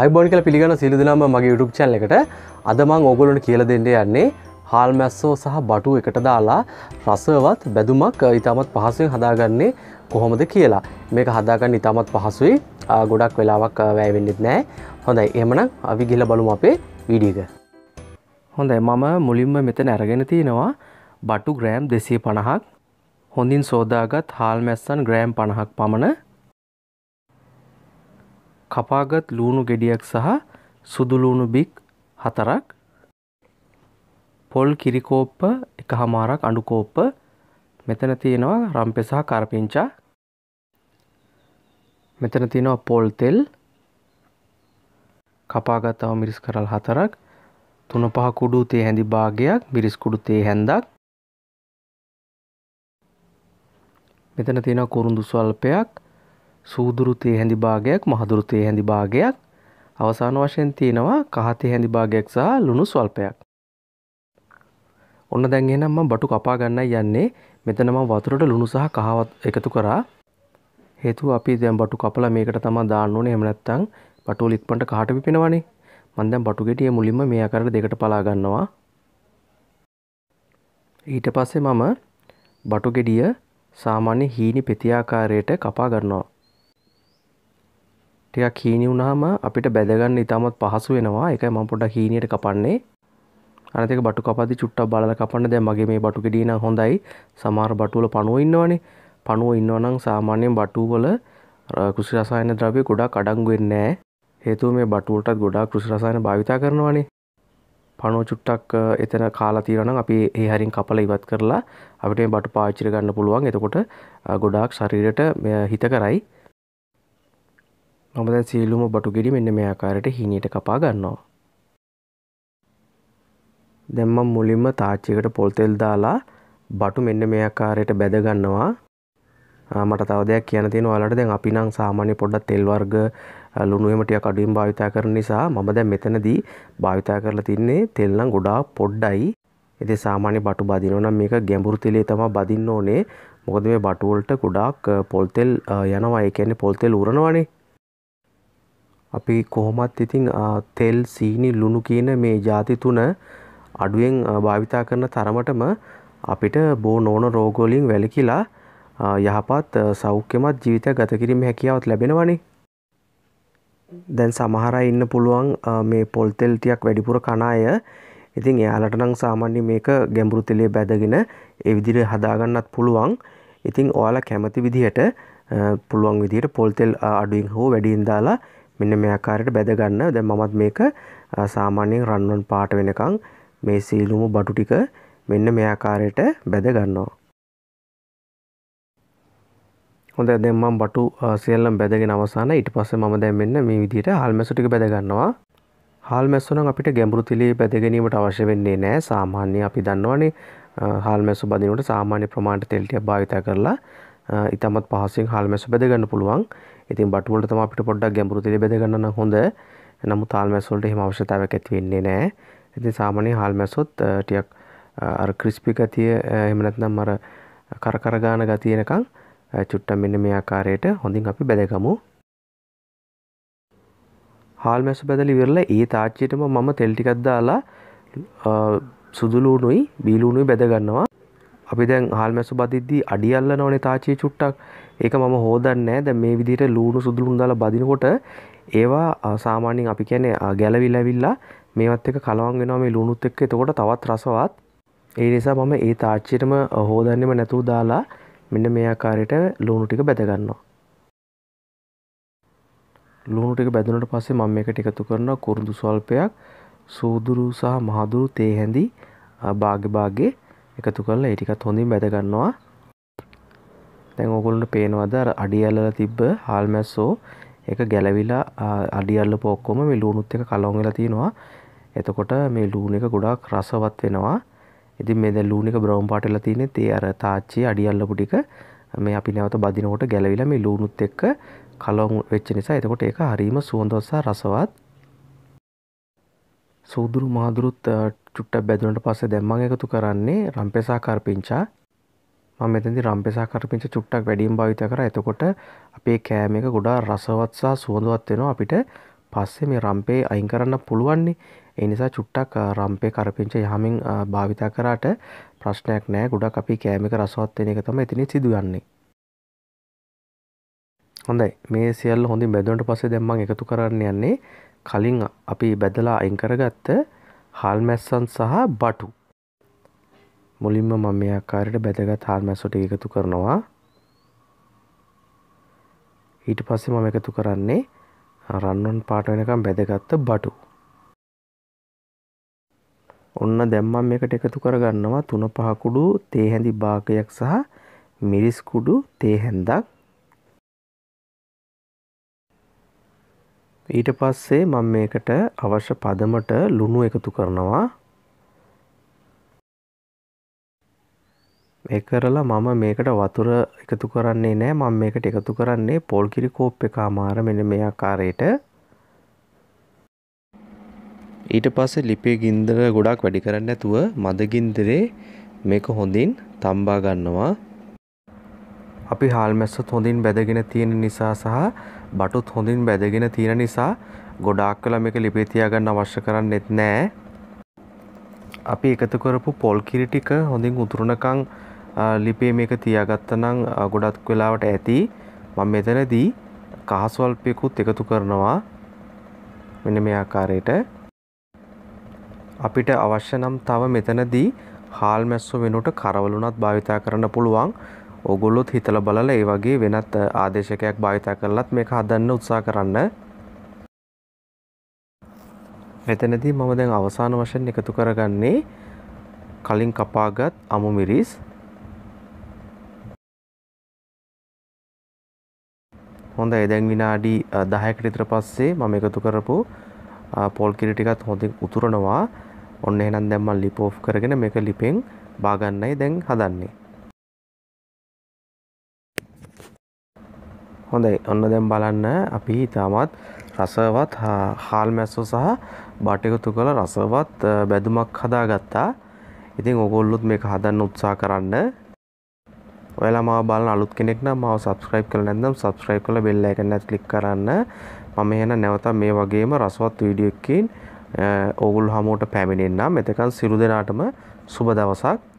අයිබෝන් කල පිළිගන සිරිදිනම මගේ යුටුප් චැල් එකට. අදමං ඕගොලට කියල දෙන්න යන්නේ හාල් මැස්සෝ සහ බටු එකට දාලා රසවත් බැදුමක් ඉතාමත් පහසුවෙන් හදාගන්නේ කොහොමද කියලා. මේක හදාගන්න ඉතාමත් පහසුයි. ගොඩක් වෙලාවක් වැෑවෙන්නෙත් නෑ. හොඳයි එමන අපි ගිල බලුම අපේ වීඩියක හොඳයි මම මුලින්ම මෙතන ඇරගෙන තියෙනවා බටු ග්‍රෑම් දෙසේ පණහක්. හොඳින් සෝදාගත් හාල් මැස්සන් ග්‍රෑම් පණහක් පමණ. කපාගත් ලූුණු ගෙඩියක් සහ සුදුලූුණු බික් හතරක් පොල් කිරිකෝප්ප එක හමාරක් අඩුකෝප්ප මෙතන තියෙනවා රම්පෙසහ කරපිංචා මෙතන තියෙනවා පොල් තෙල් කපාගත්තව මිරිස් කරල් හතරක් තුන පහ කුඩු තේ හැඳි භාගයක් මිරිස් කුඩු තේ හැන්දක්. මෙතන තියෙන කුරුඳු ස්වල්පයක් සූදුරු තේ හැඳි භාගයක් මහදුරු තේ හැඳි භාගයක්. අවසාන වශයෙන් තියෙනවා කහතේ හැඳි භාගයක් සහ ලුණු ස්වල්පයක්. ඔන්න දැන් එහෙනම් මම බටු කපා ගන්නයි යන්නේ. මෙතන මම වතුරට ලුණු සහ කහවත් එකතු කරා. හේතුව අපි දැන් බටු කපලා මේකට තමයි දාන්න ඕනේ. එහෙම නැත්නම් බටු වල ඉක්මනට කහට පිපෙනවනේ. මම දැන් බටු ගෙඩිය මුලින්ම මේ ආකාරයට දෙකට පලා ගන්නවා. ඊට පස්සේ මම බටු ගෙඩිය සාමාන්‍ය හීනි පෙති ආකාරයට කපා ගන්නවා. ටිකක් හීනි වුණාම අපිට බැදගන්න ඉතාමත් පහසු වෙනවා. ඒකයි මම පොඩ්ඩක් හීනියට කපන්නේ. අනිත් එක බටු කපද්දි චුට්ටක් බලලා කපන්න. දැන් මගේ මේ බටු ගෙඩිය නම් හොඳයි. සමහර බටු වල පණුව ඉන්නවනේ. පණුව ඉන්නවනම් සාමාන්‍යයෙන් බටු වල කෘෂි රසායන ද්‍රව්‍ය ගොඩක් අඩංගු වෙන්නේ නැහැ. හේතුව මේ බටු වලටත් ගොඩාක් කෘෂි රසායන භාවිතා කරනවානේ. පණුව චුට්ටක් එතන කාලා තියෙනවා නම් අපි ඒ හැරින් කපලා ඉවත් කරලා අපිට මේ බටු පාවිච්චි කරගන්න පුළුවන්. එතකොට ගොඩාක් ශරීරයට හිත කරයි. මම දැන් සීලුම බටු ගෙඩි මෙන්න මේ ආකාරයට හීනියට කපා ගන්නවා. දැන් මම මුලින්ම තාච්චියකට පොල් තෙල් දාලා බටු මෙන්න මේ ආකාරයට බැද ගන්නවා. මට තව දෙයක් කියන්න තියෙනවා ඔයාලට දැන් අපි නම් සාමාන්‍ය පොඩ්ඩක් තෙල් වර්ග ලුණු එහෙම ටිකක් අඩුවෙන් භාවිතා කරන නිසා මම දැන් මෙතනදී භාවිතා කරලා තින්නේ තෙල් නම් ගොඩාක් පොඩ්ඩයි. ඉතින් සාමාන්‍ය බටු බදිනවා නම් මේක ගැඹුරු තෙලේ තමයි බදින්න ඕනේ. මොකද මේ බටු වලට ගොඩාක් පොල් තෙල් යනවා. ඒ කියන්නේ පොල් තෙල් උරනවානේ. අපි කොහොමත් ඉතින් තෙල් සීනි ලුණු කියන මේ ಜಾති තුන අඩුවෙන් භාවිතා කරන තරමටම අපිට බෝ නොවන රෝගවලින් වැළකීලා යහපත් සෞඛ්‍යමත් ජීවිතයක් ගත කිරීමේ හැකියාවත් ලැබෙනවනේ. දැන් සමහර අය ඉන්න පුළුවන් මේ පොල් තෙල් ටිකක් වැඩිපුර කන අය. ඉතින් එයාලට නම් සාමාන්‍ය මේක ගැඹුරු තෙලේ බැදගෙන ඒ විදිහට හදාගන්නත් පුළුවන්. ඉතින් ඔයාලා කැමති විදිහට පුළුවන් විදිහට පොල් තෙල් අඩුවෙන් හෝ වැඩියෙන් දාලා මෙන්න මේ ආකාරයට බැද ගන්න. දැන් මමත් මේක සාමාන්‍යයෙන් රන්වන් පාට වෙනකන් මේ සීලුම බටු ටික මෙන්න මේ ආකාරයට බැද ගන්නවා. හොඳයි දැන් මම බටු සියල්ලම බැදගෙන අවසానයි. ඊට පස්සේ මම දැන් මෙන්න මේ විදිහට හාල් මැස්සු ටික බැද ගන්නවා. හාල් මැස්සු නම් අපිට ගැඹුරු තෙලේ බැද ගැනීමට අවශ්‍ය වෙන්නේ නැහැ. සාමාන්‍ය අපි දන්නවනේ හාල් මැස්සු බදිනකොට සාමාන්‍ය ප්‍රමාණයට තෙල් ටිකක් භාවිත කරලා ඉතාමත් පහසුවෙන් හාල් මැස්සු බැද ගන්න පුළුවන්. ඉතින් බටු වලට තමයි අපිට පොඩ්ඩක් ගැඹුරු තෙලේ බැද ගන්න නම් හොඳ. නමුත් හාල් මැස්සු වලට එහෙම අවශ්‍යතාවයක් ඇති වෙන්නේ නැහැ. ඉතින් සාමාන්‍ය හාල් මැස්සොත් ටිකක් අර ක්‍රිස්පි ගතිය එහෙම නැත්නම් අර කර කර ගාන ගතිය එනකන් චුට්ටක් මෙන්න මේ ආකාරයට හොඳින් අපි බැදගමු. හාල් මැස්සු බැදලා ඉවරලා ඒ තාච්චියටම මම තෙල් ටිකක් දාලා සුදු ලුණුයි බී ලුණුයි බැද ගන්නවා. අපි දැන් හාල් මැස්සු බදිද්දී අඩි අල්ලනවනේ තාච්චිය චුට්ටක්. ඒක මම හොදන්නේ නැහැ. දැන් මේ විදිහට ලුණු සුදු ලුණු දාලා බදිනකොට ඒවා සාමාන්‍යයෙන් අපි කියන්නේ ගැලවිලා ඇවිල්ලා මේවත් එක්ක කලවම් වෙනවා මේ ලුණුත් එක්ක. එතකොට තවත් රසවත්. ඒ නිසා මම ඒ තාච්චියටම හොදන්නෙම නැතුව දාලා මෙන්න මේ ආකාරයට ලුණු ටික බැද ගන්නවා. ලුණු ටික බැදුනට පස්සේ මම මේකට එකතු කරනවා කුරුඳු ස්වල්පයක්, සූදුරු සහ මහදුරු තේ හැඳි භාගෙ භාගෙ එකතු කරලා ඒ ටිකත් හොඳින් බැද ගන්නවා. දැන් ඕගොල්ලන්ට පේනවද අර අඩි ඇලලා තිබ්බ හාල් මැස්සෝ ඒක ගැලවිලා අඩි අල්ලපු ඔක්කොම මේ ලුණුත් එක්ක කලවම් වෙලා තියෙනවා. එතකොට මේ ලුණු එක ගොඩාක් රසවත් වෙනවා. ඉතින් මේ දැන් ලුණු එක බ්‍රවුන් පාට වෙලා තියෙන්නේ තේ අර තාච්චියේ අඩි අල්ලපු ටික මේ අපි නැවත බදිනකොට ගැලවිලා මේ ලුණුත් එක්ක කලවම් වෙච්ච නිසා එතකොට ඒක හරීම සුවඳවත් සහ රසවත්. සූදුරු මහදුරුත් චුට්ටක් බැදුනට පස්සේ දැන් මම එකතු කරන්නේ රම්පෙසා කරපිංචා. මම මෙතනදී රම්පෙසා කරපිංචා චුට්ටක් වැඩියෙන් භාවිත කරා. එතකොට අපේ කෑම එක ගොඩාක් රසවත් සහ සුවඳවත් වෙනවා අපිට පස්සේ මේ රම්පේ අයින් කරන්න පුළුවන්නේ ඒ නිසා චුට්ටක් රම්පේ කරපිංච යහමින් භාවිතා කරාට ප්‍රශ්නයක් නෑ ගොඩක් අපි කෑමික රසවත් වෙන එක තමයි එතනින් සිදුවන්නේ. හොඳයි මේ සියල්ල හොඳින් බැදුනට පස්සේ දැන් මම එකතු කරන්න යන්නේ කලින් අපි බැදලා අයින් කරගත්ත හාල් මැස්සන් සහ බටු. මුලින්ම මම මේ ආකාරයට බැදගත් හාල් මැස්සෝ ටික එකතු කරනවා. ඊට පස්සේ මම එකතු කරන්නේ රන්වන් පාට වෙනකම් බැදගත්ත බටු. ඔන්න දැන් මම මේකට එකතු කරගන්නවා තුන පහ කුඩු තේ හැඳි භාගයක් සහ මිරිස් කුඩු තේ හැන්දක්. ඊට පස්සේ මම මේකට අවශ්‍ය පදමට ලුණු එකතු කරනවා. ඒ කරලා මම මේකට වතුර එකතු කරන්නේ නෑ. මම මේකට එකතු කරන්නේ පොල් කිරි කෝප් එකමාර මෙන්න මේ ආකාරයට. ඊට පස්සේ ලිපේ ගින්දර ගොඩක් වැඩි කරන්න නැතුව මද ගින්දරේ මේක හොඳින් තම්බා ගන්නවා. අපි හාල් මැස්සොත් හොඳින් බැදගෙන තියෙන නිසා සහ බටුත් හොඳින් බැදගෙන තියෙන නිසා ගොඩාක් කලා මේක ලිපේ තියාගන්න අවශ්‍ය කරන්නෙත් නෑ. අපි එකතු කරපු පොල් කිරි ටික හොඳින් උතුරනකං ලිපේ මේක තියාගත්තනම් ගොඩක් වෙලාවට ඇති. මම මෙතනදී කහස්වල්පයකුත් එකතු කරනවා මෙන්න මේ ආකාරයට. අපිට අවශ්‍ය නම් තව මෙතනදී හාල් මැස්සෝ වෙනුවට කරවලුණත් භාවිතා කරන්න පුළුවන්. ඔගොල්ලොත් හිතලා බලලා ඒ වගේ වෙනත් ආදේශකයක් භාවිතා කරලත් මේක හදන්න උත්සාහ කරන්න. මෙතනදී මම දැන් අවසාන වශයෙන් එකතු කරගන්නේ කලින් කපාගත් අමු මිරිස් හොඳයි දැන් විනාඩි 10කට විතර පස්සේ මම එකතු කරපු පොල් කිරි ටිකත් හොඳින් උතුරනවා. ඔන්න එහෙනම් දැන් මම ලිප් ඔෆ් කරගෙන මේක ලිපෙන් බාගන්නයි දැන් හදන්නේ. හොඳයි ඔන්න දැන් බලන්න අපි තාමත් රසවත් හාල් මැස්සෝ සහ බට එකතු කරලා රසවත් බැදුමක් හදාගත්තා. ඉතින් ඔයගොල්ලොත් මේක හදන්න උත්සාහ කරන්න. ඔයාලා මාව බලන අලුත් කෙනෙක් නම් මාව subscribe කරලා නැත්නම් subscribe කරලා bell icon එකත් click කරන්න. මම එහෙනම් නැවතත් මේ වගේම රසවත් වීඩියෝ එකකින් ඕගොල්ලෝ හමුවට පැමිණෙන්නම්. එතකන් සියලු දෙනාටම සුබ දවසක්.